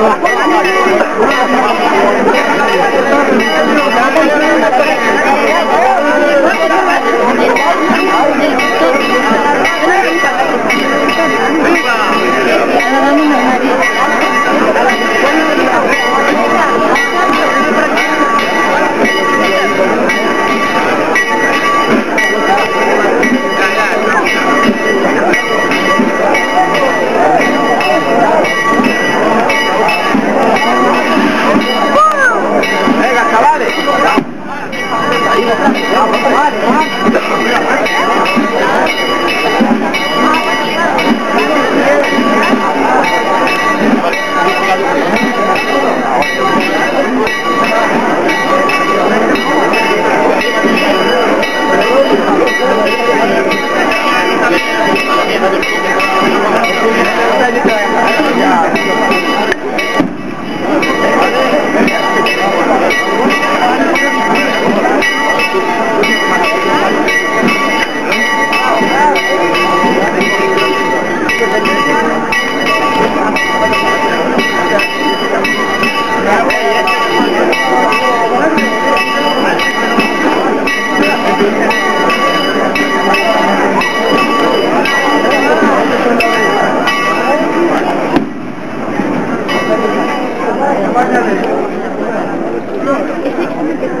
Thank you. No, es que no me quedo.